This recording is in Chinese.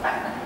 反了。